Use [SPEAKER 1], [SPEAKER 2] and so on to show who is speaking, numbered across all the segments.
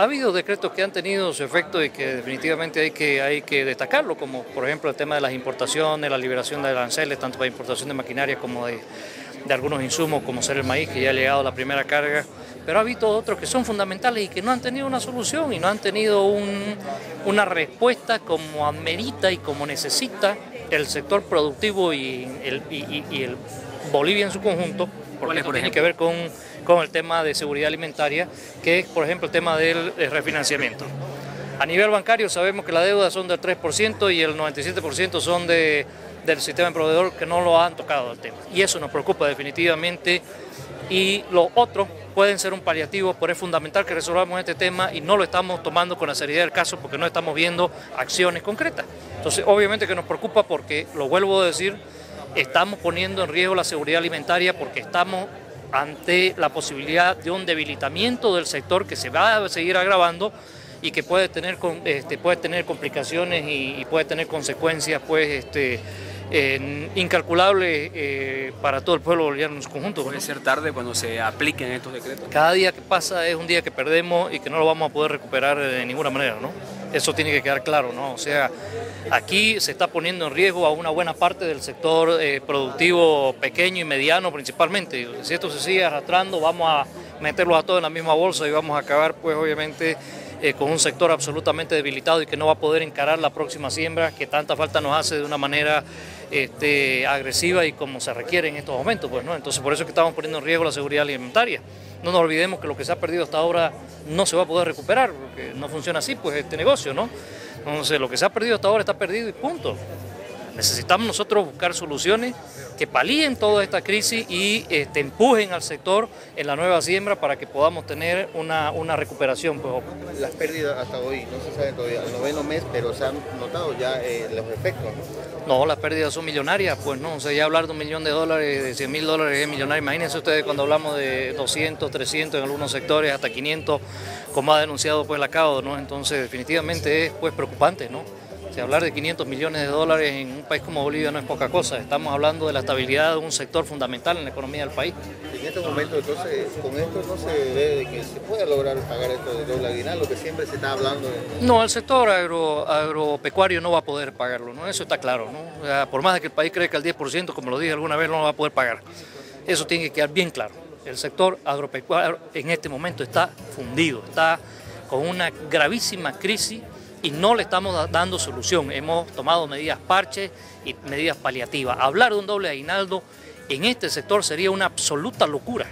[SPEAKER 1] Ha habido decretos que han tenido su efecto y que definitivamente hay que, hay que destacarlo, como por ejemplo el tema de las importaciones, la liberación de aranceles, tanto para importación de maquinaria como de, de algunos insumos, como ser el maíz, que ya ha llegado la primera carga. Pero ha habido otros que son fundamentales y que no han tenido una solución y no han tenido un, una respuesta como amerita y como necesita el sector productivo y, y el Bolivia en su conjunto, porque esto tiene que ver con, con, el tema de seguridad alimentaria, que es, por ejemplo, el tema del refinanciamiento. A nivel bancario sabemos que la deuda son del 3% y el 97% son de, del sistema de proveedor que no lo han tocado el tema. Y eso nos preocupa definitivamente. Y los otros pueden ser un paliativo, pero es fundamental que resolvamos este tema y no lo estamos tomando con la seriedad del caso porque no estamos viendo acciones concretas. Entonces, obviamente que nos preocupa porque, lo vuelvo a decir, estamos poniendo en riesgo la seguridad alimentaria porque estamos ante la posibilidad de un debilitamiento del sector que se va a seguir agravando y que puede tener, este, puede tener complicaciones y, y, puede tener consecuencias pues, este, eh, incalculables eh, para todo el pueblo boliviano en su conjunto.
[SPEAKER 2] ¿Puede ser tarde cuando se apliquen estos decretos?
[SPEAKER 1] Cada día que pasa es un día que perdemos y que no lo vamos a poder recuperar de ninguna manera, ¿no? Eso tiene que quedar claro, ¿no? O sea, aquí se está poniendo en riesgo a una buena parte del sector eh, productivo pequeño y mediano principalmente. Si esto se sigue arrastrando, vamos a meterlos a todos en la misma bolsa y vamos a acabar, pues obviamente, eh, con un sector absolutamente debilitado y que no va a poder encarar la próxima siembra que tanta falta nos hace de una manera este, agresiva y como se requiere en estos momentos. Pues, ¿no? Entonces, por eso es que estamos poniendo en riesgo la seguridad alimentaria. No nos olvidemos que lo que se ha perdido hasta ahora no se va a poder recuperar, porque no funciona así, pues este negocio, ¿no? Entonces, lo que se ha perdido hasta ahora está perdido y punto. Necesitamos nosotros buscar soluciones que palíen toda esta crisis y este, empujen al sector en la nueva siembra para que podamos tener una, una recuperación. Pues.
[SPEAKER 3] Las pérdidas hasta hoy, no se sabe todavía, el noveno mes, pero se han notado ya eh, los efectos.
[SPEAKER 1] ¿no? no, las pérdidas son millonarias, pues no, o sea, ya hablar de un millón de dólares, de 100 mil dólares es millonario. Imagínense ustedes cuando hablamos de 200, 300 en algunos sectores, hasta 500, como ha denunciado pues la CAO, ¿no? Entonces definitivamente es pues preocupante, ¿no? Si hablar de 500 millones de dólares en un país como Bolivia no es poca cosa, estamos hablando de la estabilidad de un sector fundamental en la economía del país.
[SPEAKER 3] En este momento, entonces, con esto no se ve de que se pueda lograr pagar esto de doble aguinaldo, que siempre se está hablando. De...
[SPEAKER 1] No, el sector agro, agropecuario no va a poder pagarlo, ¿no? eso está claro. ¿no? O sea, por más de que el país crezca al 10%, como lo dije alguna vez, no lo va a poder pagar. Eso tiene que quedar bien claro. El sector agropecuario en este momento está fundido, está con una gravísima crisis y no le estamos dando solución. Hemos tomado medidas parches y medidas paliativas. Hablar de un doble aguinaldo en este sector sería una absoluta locura.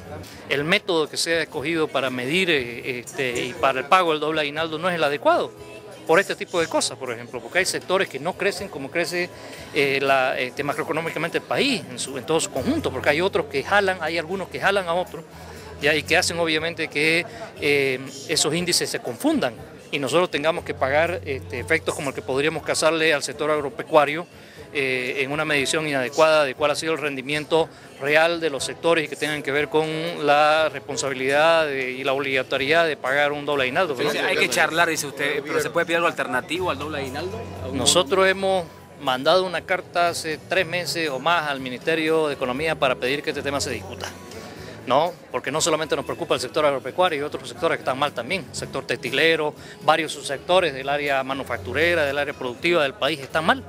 [SPEAKER 1] El método que se ha escogido para medir este, y para el pago del doble aguinaldo no es el adecuado por este tipo de cosas, por ejemplo, porque hay sectores que no crecen como crece eh, este, macroeconómicamente el país en, su, en todo su conjunto, porque hay otros que jalan, hay algunos que jalan a otros, y que hacen obviamente que eh, esos índices se confundan y nosotros tengamos que pagar este, efectos como el que podríamos casarle al sector agropecuario eh, en una medición inadecuada de cuál ha sido el rendimiento real de los sectores y que tengan que ver con la responsabilidad de, y la obligatoriedad de pagar un doble aguinaldo.
[SPEAKER 2] hay que charlar, dice usted, pero ¿se puede pedir algo alternativo al doble aguinaldo?
[SPEAKER 1] Nosotros hemos mandado una carta hace tres meses o más al Ministerio de Economía para pedir que este tema se discuta. ¿No? Porque no solamente nos preocupa el sector agropecuario y otros sectores que están mal también, el sector textilero, varios subsectores del área manufacturera, del área productiva del país están mal.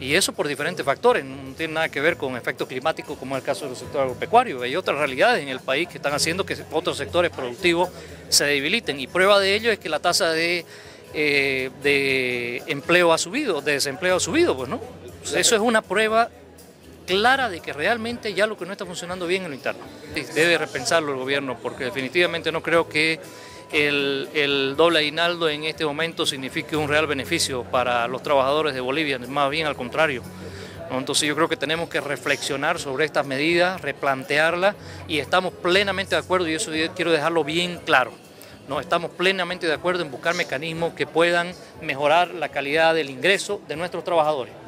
[SPEAKER 1] Y eso por diferentes factores, no tiene nada que ver con efectos climáticos como es el caso del sector agropecuario. Hay otras realidades en el país que están haciendo que otros sectores productivos se debiliten y prueba de ello es que la tasa de, eh, de empleo ha subido, de desempleo ha subido, pues no. Eso es una prueba clara de que realmente ya lo que no está funcionando bien en lo interno. Debe repensarlo el gobierno porque definitivamente no creo que el, doble aguinaldo en este momento signifique un real beneficio para los trabajadores de Bolivia, más bien al contrario. Entonces yo creo que tenemos que reflexionar sobre estas medidas, replantearlas y estamos plenamente de acuerdo y eso quiero dejarlo bien claro. ¿no? Estamos plenamente de acuerdo en buscar mecanismos que puedan mejorar la calidad del ingreso de nuestros trabajadores